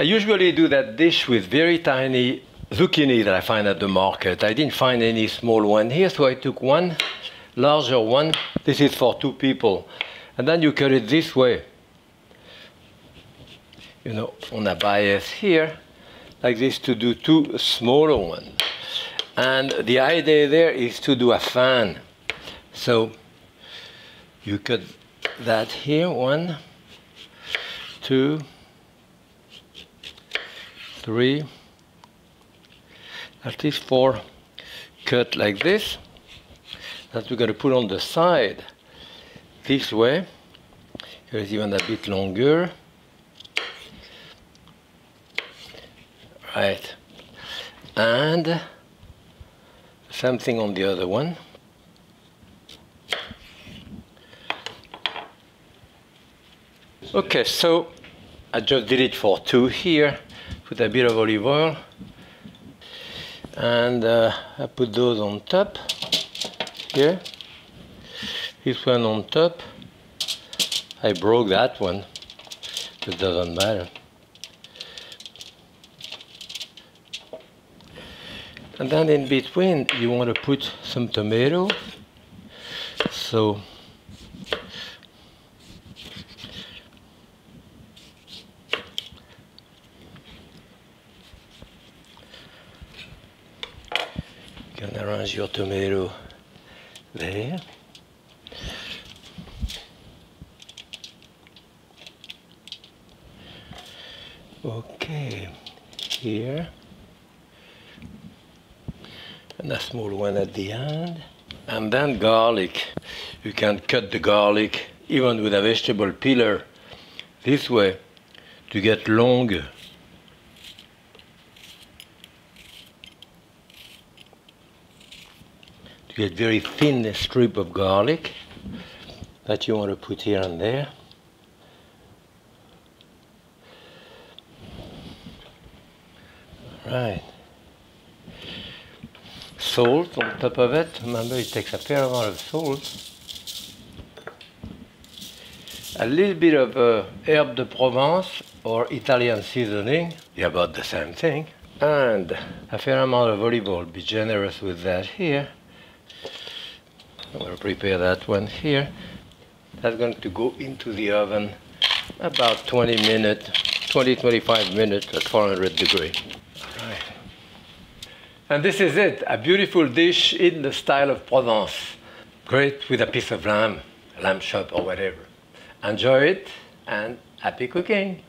I usually do that dish with very tiny zucchini that I find at the market. I didn't find any small one here, so I took one larger one. This is for two people. And then you cut it this way. You know, on a bias here, like this to do two smaller ones. And the idea there is to do a fan. So you cut that here, one, two, three, at least four cut like this that we're going to put on the side this way. Here's even a bit longer. Right. And something on the other one. Okay, so I just did it for two here. Put a bit of olive oil. And uh, I put those on top here. This one on top. I broke that one. It doesn't matter. And then in between, you want to put some tomato. So can arrange your tomato there. Okay, here. And a small one at the end. And then garlic. You can cut the garlic even with a vegetable peeler this way to get longer. Get very thin strip of garlic that you want to put here and there. Right. Salt on top of it. Remember, it takes a fair amount of salt. A little bit of uh, herbes de Provence or Italian seasoning. Yeah, about the same thing. And a fair amount of olive oil. Be generous with that here. I'm going to prepare that one here. That's going to go into the oven about 20 minutes, 20 25 minutes at 400 degrees. Right. And this is it, a beautiful dish in the style of Provence. Great with a piece of lamb, lamb chop or whatever. Enjoy it and happy cooking.